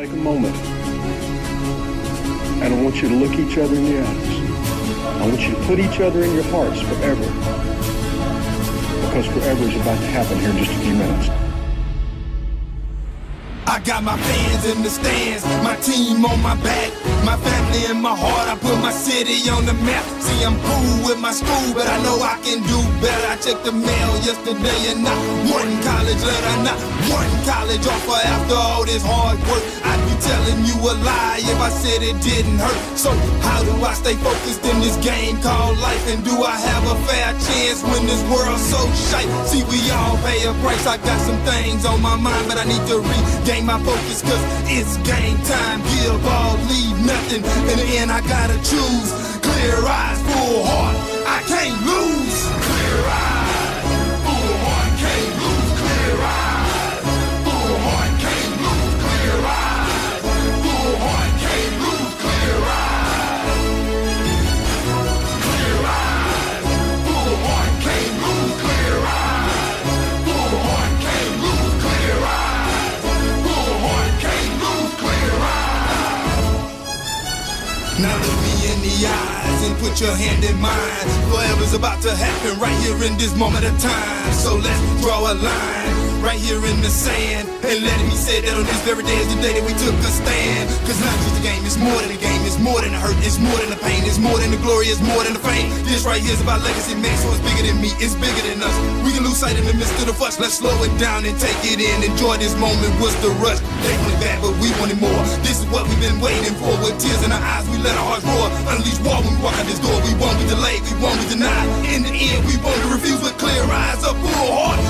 Take a moment. And I want you to look each other in the eyes. I want you to put each other in your hearts forever. Because forever is about to happen here in just a few minutes. I got my fans in the stands, my team on my back, my family in my heart. I put my city on the map. See, I'm cool with my school, but I know I can do better. I checked the mail yesterday and not one college letter, not one college offer after all this hard work. I'd be telling you a lie if I said it didn't hurt. So, do I stay focused in this game called life? And do I have a fair chance when this world's so shite? See, we all pay a price. I got some things on my mind, but I need to regain my focus cause it's game time. Give all, leave nothing. In the end, I gotta choose. Clear eyes, full heart. I can't lose. Now look me in the eyes and put your hand in mine. Forever's about to happen right here in this moment of time. So let's draw a line right here in the sand. And let me say that on this very day is the day that we took a stand. Cause not just a game, it's more than a game, it's more than a hurt, it's more than the pain, it's more than the glory, it's more than the fame. This right here's about legacy, man, so it's bigger than me, it's bigger than us. We can lose sight in the midst of the fuss. Let's slow it down and take it in. Enjoy this moment, what's the rush? They want it bad, but we want it more. This is what we've been waiting for. With tears in our eyes, we let our hearts roar. Unleash war when we walk out this door. We won't be delayed, we won't be denied. In the end, we won't refuse with clear eyes, a full heart.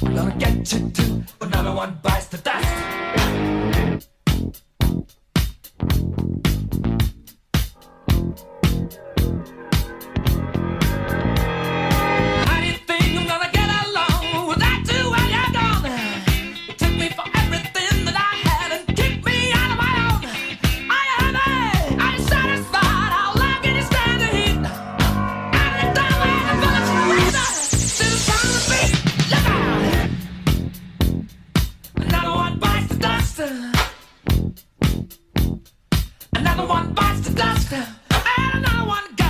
gonna get you too. but Another one bites the dust. disaster, and another one. Got